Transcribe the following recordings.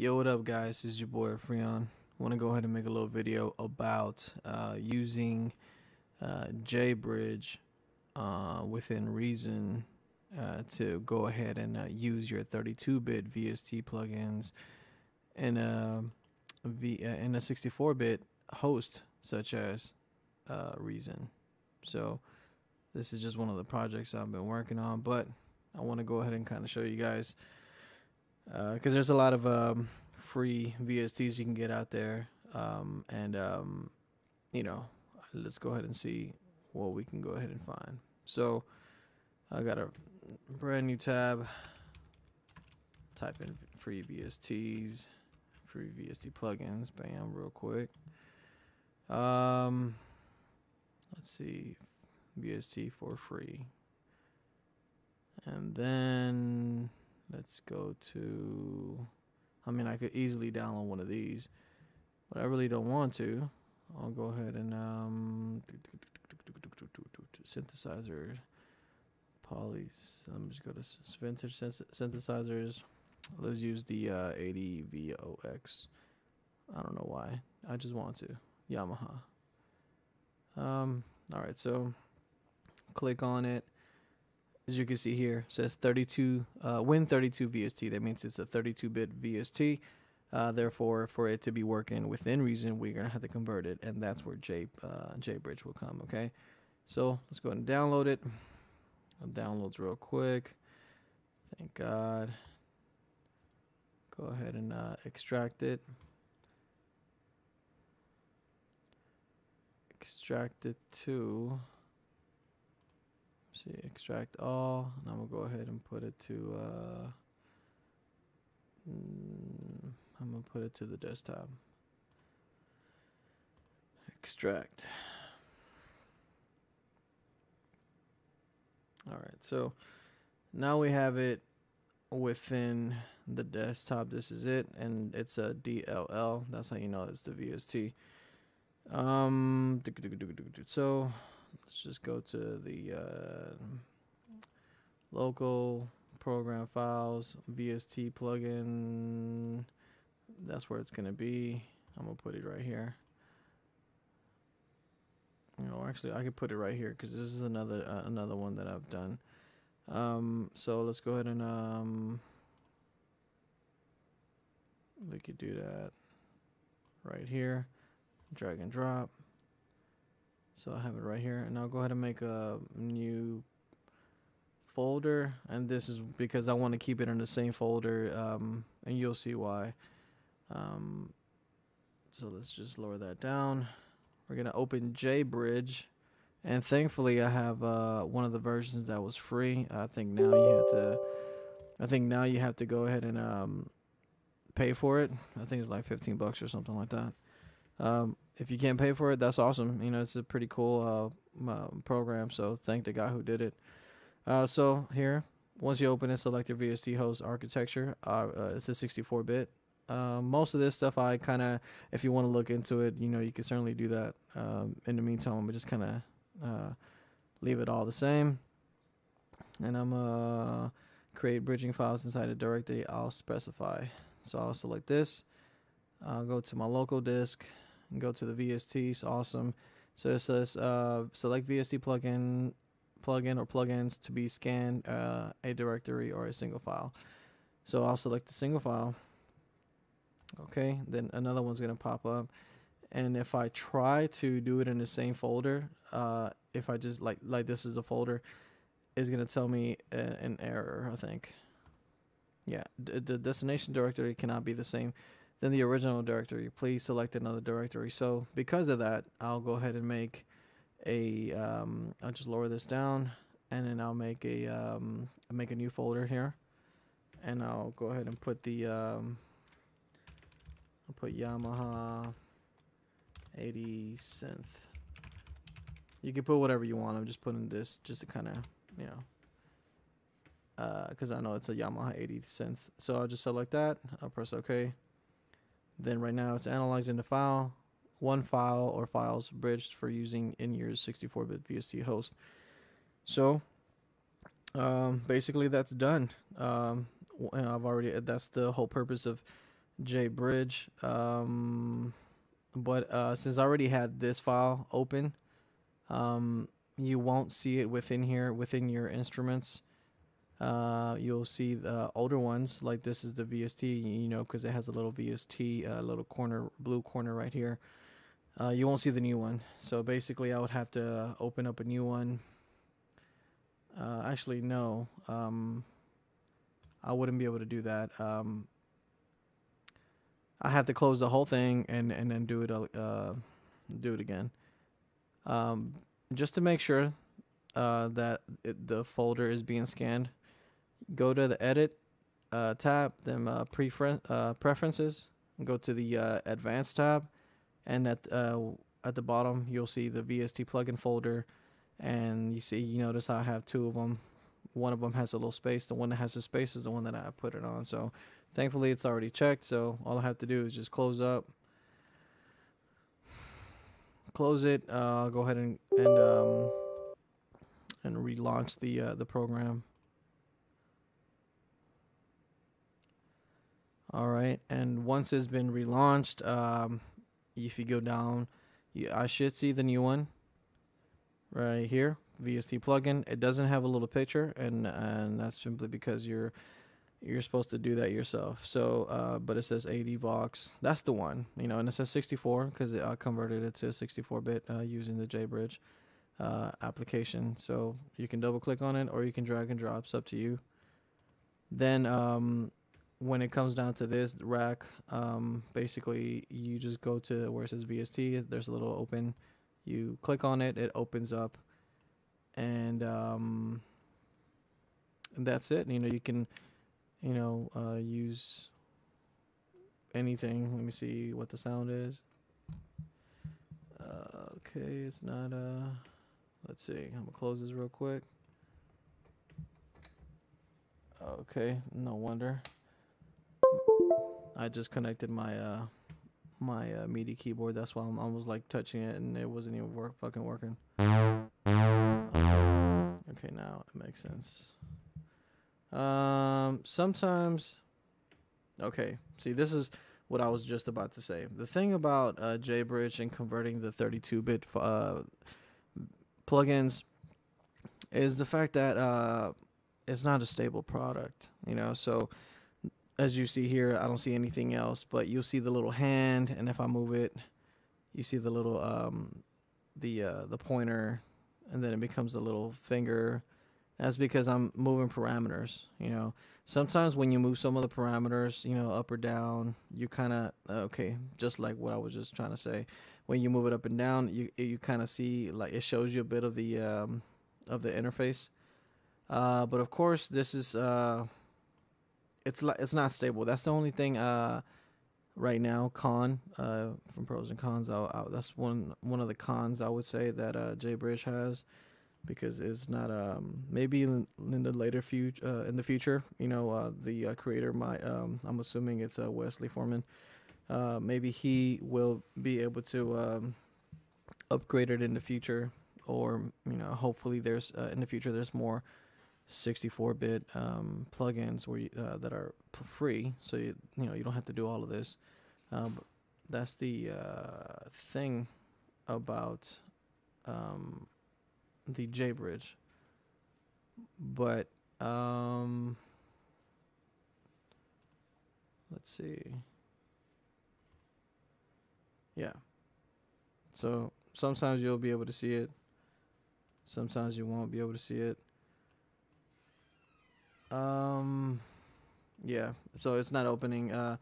Yo, what up, guys? This is your boy Freon. want to go ahead and make a little video about uh, using uh, JBridge uh, within Reason uh, to go ahead and uh, use your 32-bit VST plugins in a v, uh, in a 64-bit host such as Reason. So this is just one of the projects I've been working on, but I want to go ahead and kind of show you guys because uh, there's a lot of um, free VSTs you can get out there, um, and um, you know, let's go ahead and see what we can go ahead and find. So I got a brand new tab. Type in free VSTs, free VST plugins. Bam, real quick. Um, let's see, VST for free, and then let's go to I mean I could easily download one of these but I really don't want to. I'll go ahead and um synthesizer polys me just go to vintage synthesizers. Let's use the uh, 80 VOX I don't know why. I just want to. Yamaha. Um all right so click on it as you can see here, says 32 uh, Win 32 VST. That means it's a 32-bit VST. Uh, therefore, for it to be working within reason, we're gonna have to convert it, and that's where J uh, JBridge will come. Okay, so let's go ahead and download it. It downloads real quick. Thank God. Go ahead and uh, extract it. Extract it to extract all, and I'm gonna go ahead and put it to, uh, mm, I'm gonna put it to the desktop. Extract. All right, so now we have it within the desktop. This is it, and it's a DLL. That's how you know it's the VST. Um, so let's just go to the uh, local program files, VST plugin. That's where it's going to be. I'm going to put it right here. You know, actually, I could put it right here because this is another uh, another one that I've done. Um, so let's go ahead and um, we could do that right here. Drag and drop. So I have it right here and I'll go ahead and make a new folder and this is because I want to keep it in the same folder um, and you'll see why. Um, so let's just lower that down. We're gonna open JBridge and thankfully I have uh, one of the versions that was free. I think now you have to I think now you have to go ahead and um, pay for it. I think it's like 15 bucks or something like that. Um, if you can't pay for it, that's awesome. You know, it's a pretty cool uh, uh, program. So thank the guy who did it. Uh, so here, once you open it, select your VST host architecture. Uh, uh, it's a 64-bit. Uh, most of this stuff, I kind of, if you want to look into it, you know, you can certainly do that. Um, in the meantime, I'm just kind of leave it all the same. And I'm going uh, create bridging files inside a directory. I'll specify. So I'll select this. I'll go to my local disk and go to the VSTs. Awesome. So it says uh, select VST plugin, plugin or plugins to be scanned uh, a directory or a single file. So I'll select the single file. Okay, then another one's gonna pop up, and if I try to do it in the same folder, uh, if I just like like this is a folder, is gonna tell me a, an error. I think. Yeah, the destination directory cannot be the same than the original directory. Please select another directory. So because of that, I'll go ahead and make a, um, I'll just lower this down and then I'll make a, um, make a new folder here and I'll go ahead and put the, um, I'll put Yamaha 80 synth. You can put whatever you want. I'm just putting this just to kind of, you know, Uh because uh, I know it's a Yamaha 80 synth. So I'll just select that. I'll press OK. Then right now it's analyzing the file, one file or files bridged for using in your 64-bit VST host. So um, basically that's done. Um, I've already that's the whole purpose of JBridge. Um, but uh, since I already had this file open, um, you won't see it within here within your instruments. Uh, you'll see the older ones like this is the VST, you know, because it has a little VST, a uh, little corner, blue corner right here. Uh, you won't see the new one. So basically, I would have to open up a new one. Uh, actually, no. Um, I wouldn't be able to do that. Um, I have to close the whole thing and and then do it uh do it again. Um, just to make sure uh, that it, the folder is being scanned, go to the edit uh, tab, then uh, uh, preferences, go to the uh, advanced tab, and at uh, at the bottom you'll see the VST plugin folder, and you see you notice I have two of them. One of them has a little space. The one that has the space is the one that I put it on. So Thankfully, it's already checked, so all I have to do is just close up, close it. Uh, go ahead and and um, and relaunch the uh, the program. All right, and once it's been relaunched, um, if you go down, you, I should see the new one right here, VST plugin. It doesn't have a little picture, and and that's simply because you're you're supposed to do that yourself. So, uh, but it says 80 Vox. That's the one, you know, and it says 64 because I converted it to 64-bit uh, using the JBridge uh, application. So you can double click on it or you can drag and drop. It's up to you. Then um, when it comes down to this rack, um, basically you just go to where it says VST. There's a little open. You click on it. It opens up, and um, that's it. You know, you can you know, uh, use anything. Let me see what the sound is. Uh, okay, it's not, uh, let's see. I'm gonna close this real quick. Okay, no wonder. I just connected my, uh, my uh, MIDI keyboard. That's why I'm almost like touching it and it wasn't even work fucking working. Okay, now it makes sense. Um, sometimes, okay. See, this is what I was just about to say. The thing about uh, JBridge and converting the 32-bit uh, plugins is the fact that uh, it's not a stable product. You know, so as you see here, I don't see anything else, but you'll see the little hand, and if I move it, you see the little um, the uh, the pointer, and then it becomes a little finger that's because I'm moving parameters. You know, sometimes when you move some of the parameters, you know, up or down, you kind of okay, just like what I was just trying to say. When you move it up and down, you you kind of see like it shows you a bit of the um, of the interface. Uh, but of course, this is uh, it's like it's not stable. That's the only thing uh, right now. Con uh, from pros and cons. I'll, I'll, that's one one of the cons I would say that uh, JBridge has because it's not um maybe in, in the later future uh, in the future you know uh, the uh, creator might um I'm assuming it's uh, Wesley Foreman uh maybe he will be able to um upgrade it in the future or you know hopefully there's uh, in the future there's more 64-bit um, plugins where you, uh, that are free so you you know you don't have to do all of this um, that's the uh, thing about um, the JBridge. But um let's see. Yeah. So sometimes you'll be able to see it. Sometimes you won't be able to see it. Um yeah, so it's not opening uh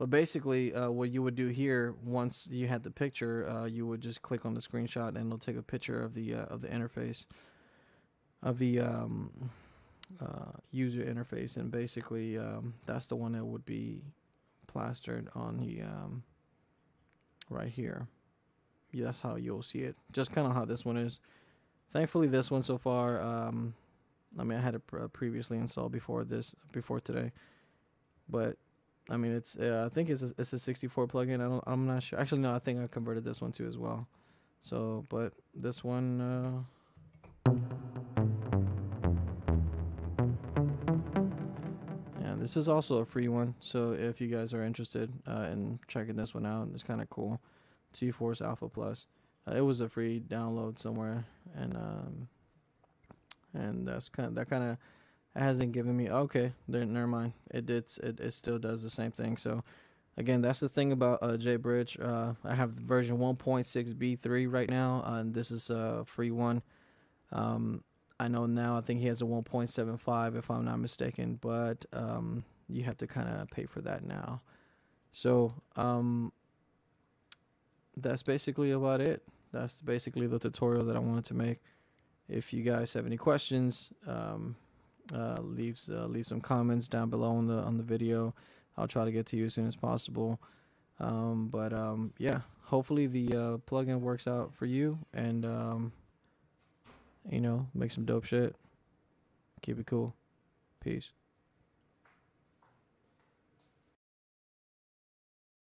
but basically, uh, what you would do here, once you had the picture, uh, you would just click on the screenshot, and it'll take a picture of the uh, of the interface, of the um, uh, user interface, and basically um, that's the one that would be plastered on the um, right here. Yeah, that's how you'll see it. Just kind of how this one is. Thankfully, this one so far. I mean, I had it previously installed before this, before today, but I mean, it's uh, I think it's a, it's a 64 plugin. I don't I'm not sure. Actually, no, I think I converted this one too as well. So, but this one. Uh, this is also a free one. So if you guys are interested uh, in checking this one out, it's kind of cool. T-Force Alpha Plus. Uh, it was a free download somewhere, and um, and that's kind of, that kind of hasn't given me okay. Then never mind. It did. It it still does the same thing. So again, that's the thing about uh, JBridge. Uh, I have version 1.6b3 right now, uh, and this is a free one. Um, I know now. I think he has a 1.75 if I'm not mistaken, but um, you have to kind of pay for that now. So um, that's basically about it. That's basically the tutorial that I wanted to make. If you guys have any questions, um, uh, leave uh, leave some comments down below on the on the video. I'll try to get to you as soon as possible. Um, but um, yeah, hopefully the uh, plugin works out for you, and um, you know, make some dope shit. Keep it cool. Peace.